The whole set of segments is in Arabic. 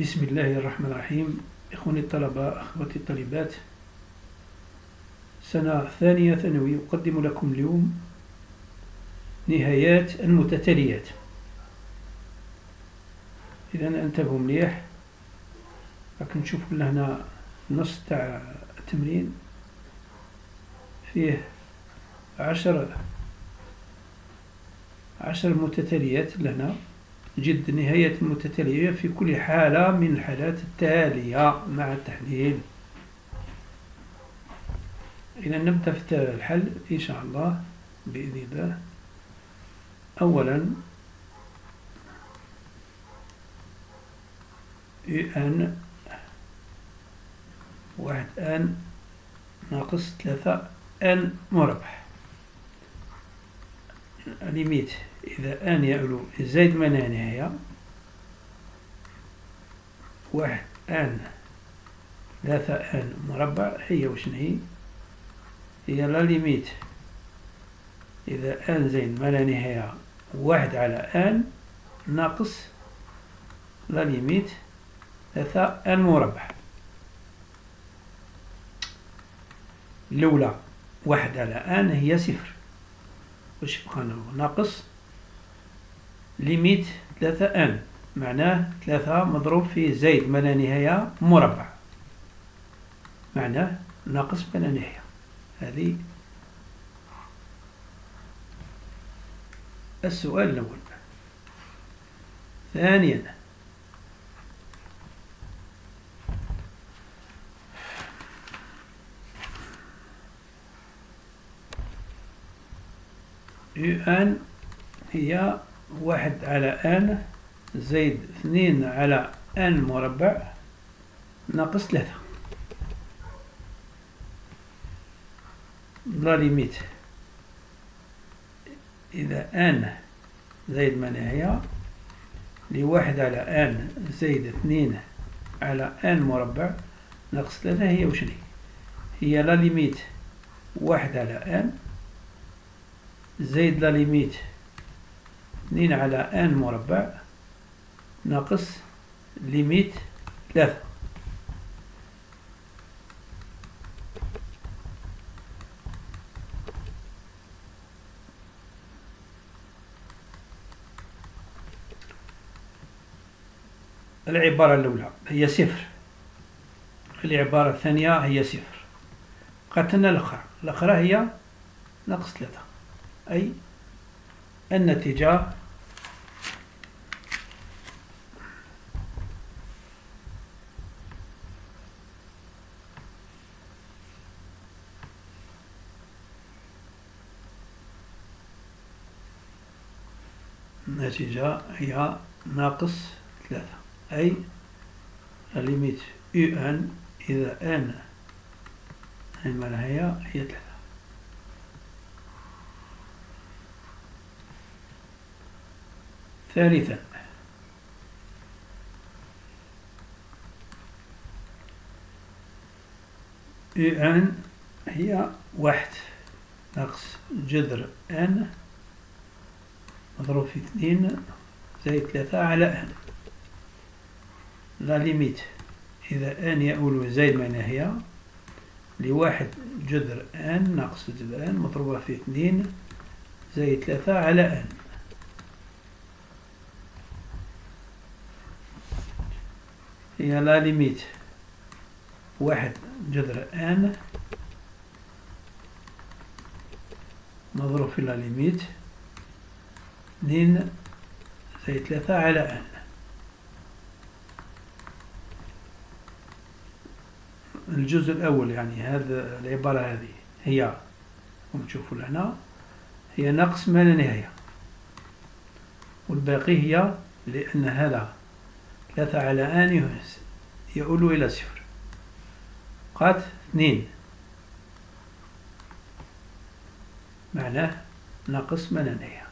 بسم الله الرحمن الرحيم. إخواني الطلبة أخواتي الطالبات سنة ثانية ثانوي أقدم لكم اليوم نهايات المتتاليات. إذا أنتبهوا مليح. راك نشوف هنا نص تاع التمرين. فيه عشر عشر متتاليات لهنا. جد نهاية المتتالية في كل حالة من الحالات التالية مع التحليل. إذا نبدأ في الحل إن شاء الله بإذن الله. أولا أن واحد أن ناقص ثلاثة n مربع. limite إذا n يؤول زائد ما لا نهاية واحد n. ثلاثة n. مربع هي وشن هي هي la limite. إذا n زائد ما لا نهاية واحد على n ناقص la limite. ثلاثة n مربع. الأولى واحد على أن هي صفر. واش يبقى ناقص ليميت ثلاثة أن معناه ثلاثة مضروب في زائد ما لا نهاية؟ مربع. معناه ناقص ما لا نهاية. هذه السؤال الأول. ثانيا. u n هي واحد على n زائد اثنين على n مربع ناقص ثلاثة. la limite. إذا n زائد نهاية؟ لواحد على n زائد اثنين على n مربع ناقص ثلاثة هي وشني هي la limite. واحد على n زائد la limite. اثنين على n مربع. ناقص limite ثلاثة. العبارة الأولى هي صفر. العبارة الثانية هي صفر. قتلنا الأخرى. الأخرى هي ناقص ثلاثة. أي النتيجة النتيجة هي ناقص ثلاثة. أي ال limite u n إذا n المنهية هي ثلاثة. ثالثا. n هي واحد. ناقص جذر n. مضروب في اثنين. زائد ثلاثة على n. la limite. إذا n يؤول زائد ما هي. لواحد جذر n. ناقص جذر n. مضروبة في اثنين. زائد ثلاثة على n. هي la limite. واحد جذر ان مضروب في لا ليميت. اثنين زائد ثلاثة على ان الجزء الأول يعني هذا العبارة هذه هي. تشوفوا هنا هي نقص ما لا نهاية. والباقي هي لأن هذا آن يؤول إلى صفر. قات اثنين. معناه ناقص من نهاية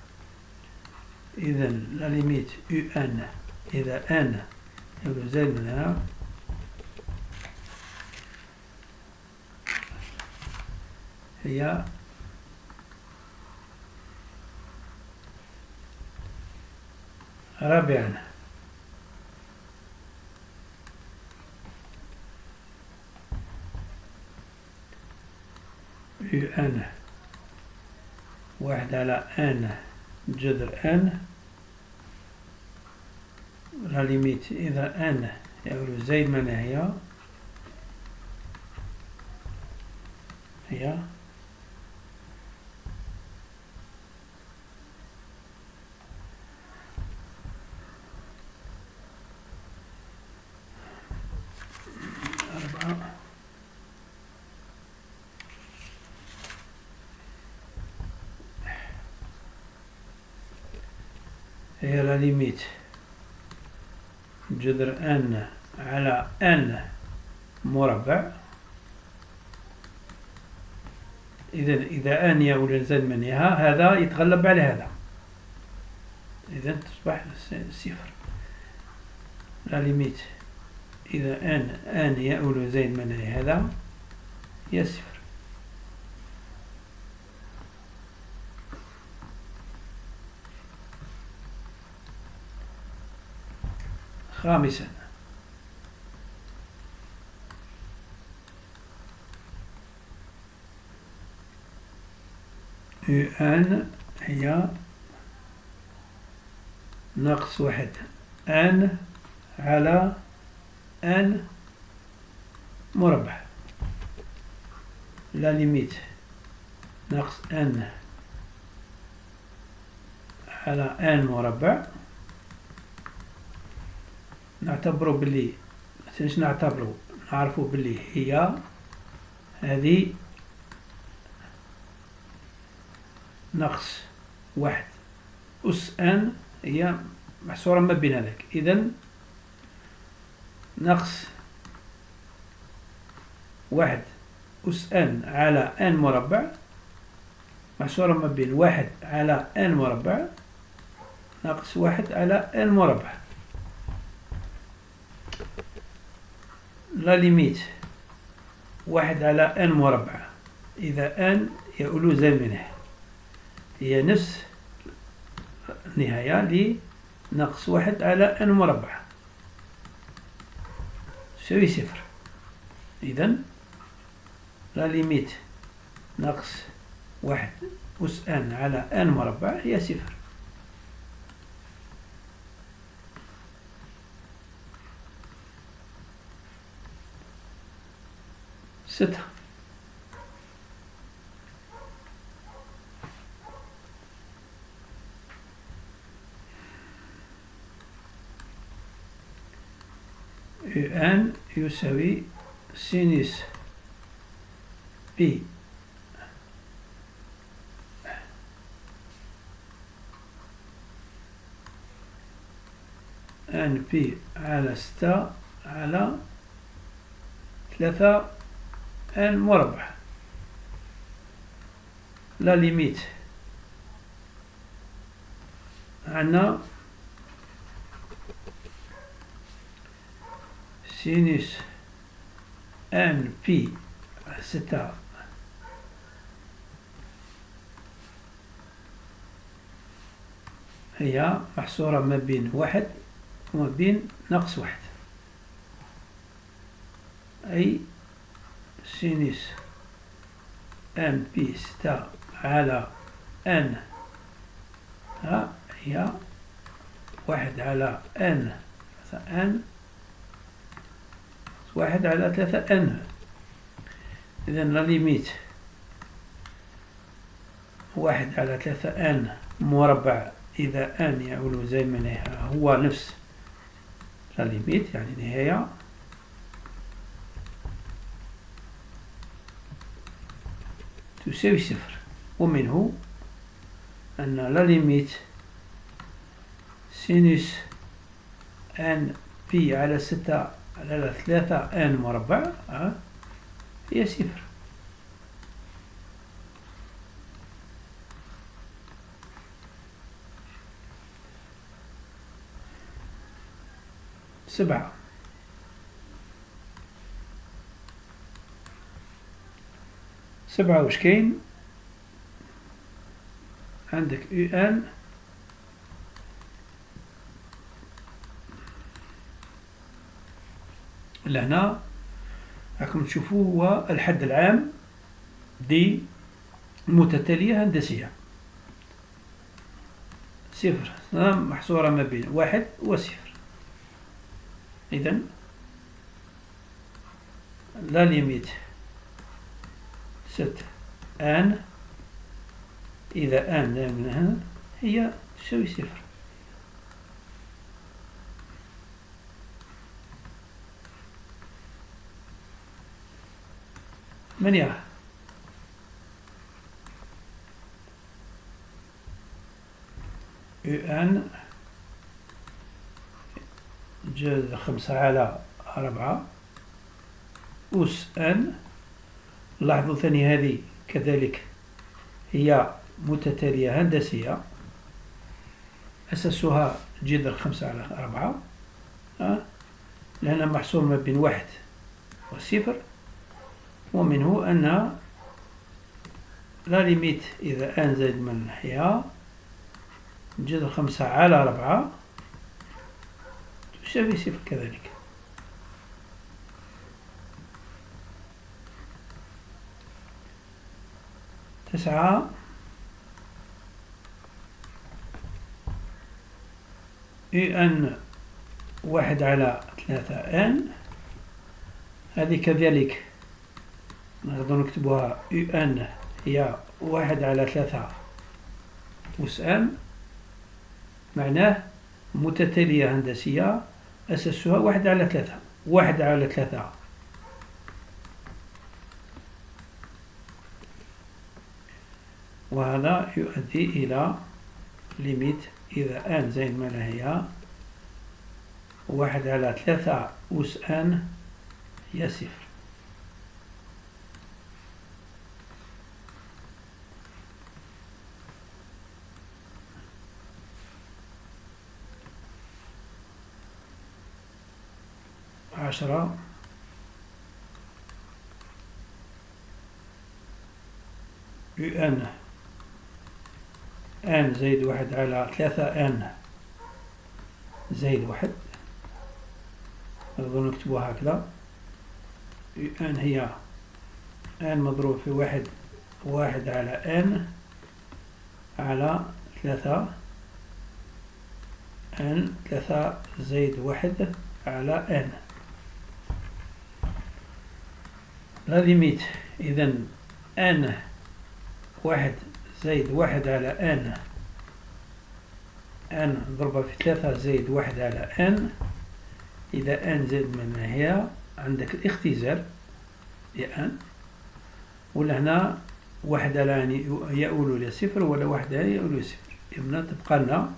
إذا لا ليميت يو أن إذا أن يقول زائد من هنا هي رابعا u n واحد على n جذر n la limite. إذا n يؤول زائد من هي؟ هي أربعة هي لا ليميت جذر ان على ان مربع. إذا إذا ان ولا زاد منها هذا يتغلب على هذا. إذا تصبح صفر. لا ليميت إذا ان ان يؤول زائد من هذا هي صفر. خامسا. أن هي ناقص واحد. أن على أن مربع. لا ليميت. ناقص أن على أن مربع. نعتبروا باللي متنش نعتبروا نعرفوا باللي هي هذه نقص واحد. أس أن هي محصورة ما بين هذاك. إذا نقص واحد أس أن على أن مربع محصورة ما بين واحد على أن مربع ناقص واحد على أن مربع. la limite. واحد على n مربع. إذا n يؤول زي منه. هي نفس النهاية لنقص واحد على n مربع. تساوي صفر. إذا la limite. نقص واحد. أس n على n مربع هي صفر. ستة. ان يساوي سينيس. بي. أن بي على ستة على ثلاثة المربع لا ليميت. عندنا سينوس ان بي ستة هي محصورة ما بين واحد وما بين ناقص واحد. أي سينوس أم بي ستة على أن. ها هي واحد على أن. أن. واحد على ثلاثة أن. إذا لا ليميت. واحد على ثلاثة أن. مربع. إذا أن يعول زي ما هو نفس. لا ليميت يعني نهاية. تساوي صفر. ومنه أن لا ليميت سينوس ان بي على ستة على ثلاثة ان مربع هي صفر. سبعة. سبعة وش كاين عندك يو إن. لهنا راكم تشوفوا هو الحد العام دي متتالية هندسية. صفر. محصورة ما بين واحد وصفر. إذا لا ليميت. ست. آن إذا آن من هنا هي تساوي صفر. من يرى أن جذر خمسة على أربعة أس أن لاحظوا ثاني هذه كذلك هي متتالية هندسية أساسها جذر خمسة على أربعة أه؟ لأن محصور ما بين واحد وصفر ومنه أن لا ليميت إذا أن زائد من هي جذر خمسة على أربعة تساوي صفر كذلك تسعة. اي ان واحد على ثلاثة ان هذه كذلك. نقدر نكتبها يو ان هي واحد على ثلاثة أس ان معناه متتالية هندسية. أساسها واحد على ثلاثة. واحد على ثلاثة. وهذا يؤدي إلى ليميت إذا آن زين ما هي؟ واحد على ثلاثة أس آن هي صفر. عشرة. ان آن زائد واحد على ثلاثة آن. زائد واحد. نقدر نكتبوها هكذا. آن هي آن مضروب في واحد واحد على آن على ثلاثة. آن ثلاثة زائد واحد على آن. لا ليميت إذا آن واحد زائد واحد على ان ان ضربة في ثلاثة زائد واحد على ان إذا ان زائد من هي عندك الاختزال لأن ولا هنا واحد على ان يؤول إلى صفر ولا واحد على يؤول إلى صفر. إما تبقى لنا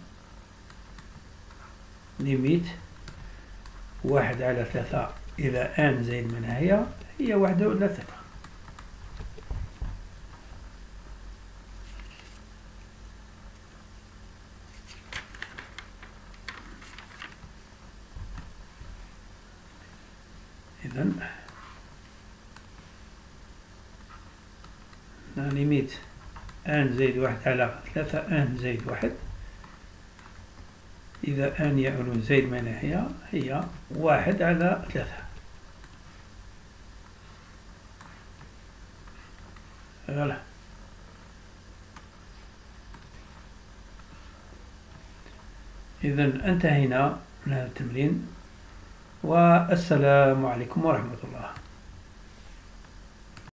ليميت واحد على ثلاثة إذا ان زائد من هي هي واحدة ولا ثلاثة إذا ليميت على ثلاثة آن زائد واحد. إذا آن يعلو زائد ما هي هي واحد على ثلاثة. فوالا إذا انتهينا من هذا التمرين والسلام عليكم ورحمة الله.